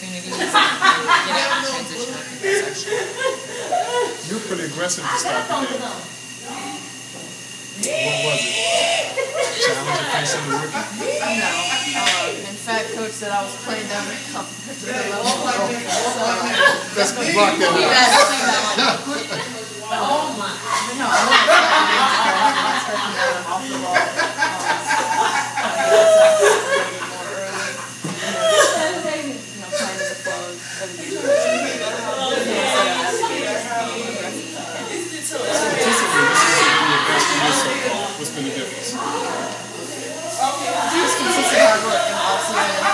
opportunities and, and get out and transition. I think that's. You're pretty aggressive to start the game. What was it? Challenge facing the rookie? No. Um, in fact, coach said I was playing down the competition level. So, Let's block that he out.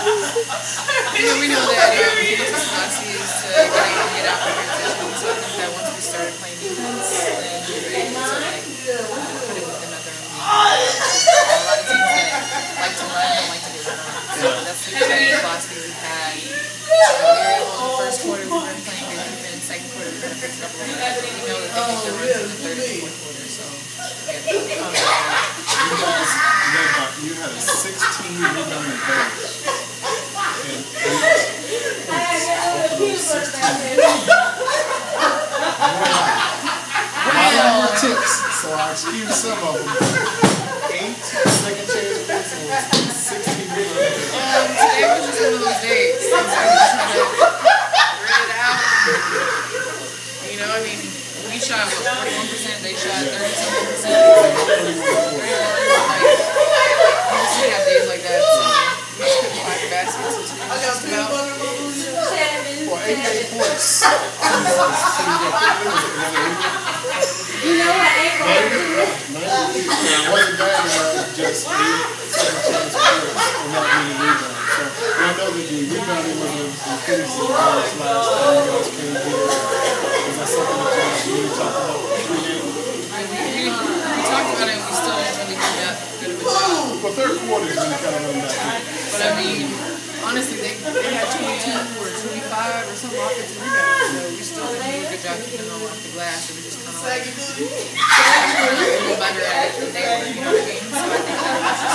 Know, we know that um, the philosophy is to get, out and transition. So that once we started playing defense, then we were able to like put it within other. A lot of teams that like to run don't like to get run on. So that's the kind of philosophy we've had. So we were able in the first quarter we were playing good defense. Second quarter we were going to fix it up a little bit. We know that they their runs in the third and fourth quarter. So yeah, um, I don't tips, so I excuse some of them. Eight second chance whistle, 16 rebound. Um, today was just one of those days. Are just kind of grit it out. You know, I mean, we shot what, 41%, they shot 30 chance points and not many rebounds. So, and I know that the rebounding was the goals last time you guys came here. Was that something that you really talked about pregame? I mean, we, talked about it and we still didn't really do that good of a job. Well, third quarter is when you kind of run back. But I mean, didn't do a good job keeping them off the glass. It was just kind of like, we're not a little better at it than they were, you know what I mean? So I think that was